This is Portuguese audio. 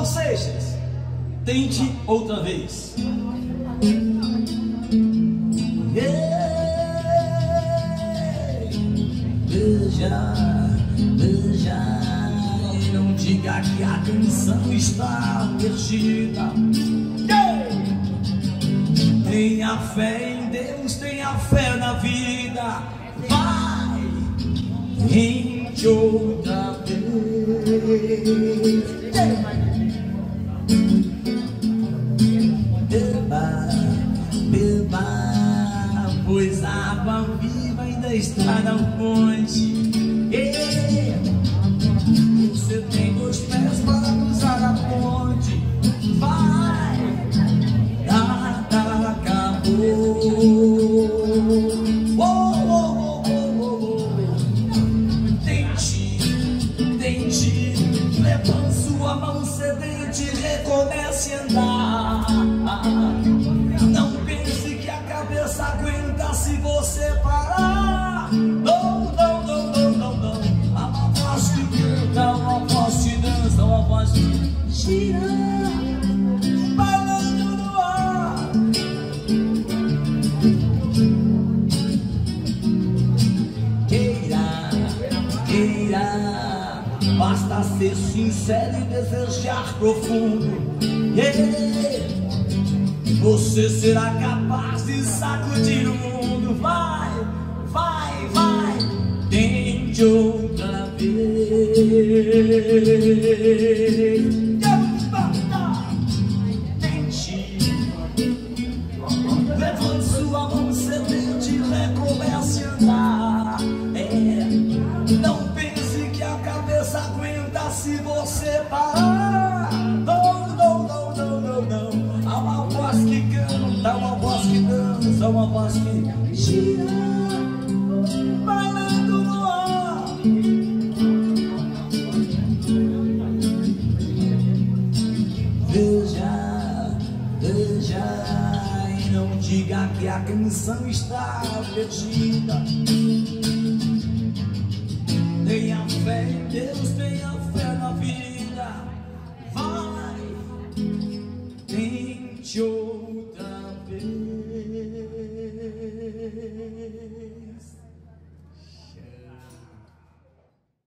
Raul Seixas, tente outra vez. Beija, beija, não diga que a canção está perdida. Tenha fé em Deus, tenha fé na vida. Vai, rende outra vez. Pois a água viva ainda está na fonte. Você tem dois pés para cruzar a ponte. Vai, acabou. Oh, oh, oh, oh, oh, oh. Tente, tente, levante sua mão sedente, recomece a andar. Basta ser sincero e desejar profundo. Você será capaz de sacudir o mundo. Vai, vai, vai, tente outra vez. Se você parar. Não, não, não, não, não, não. Há uma voz que canta, uma voz que dança, uma voz que gira, bailando no ar. Veja, veja e não diga que a canção está perdida. Tenha fé em Deus, tenha fé na vida.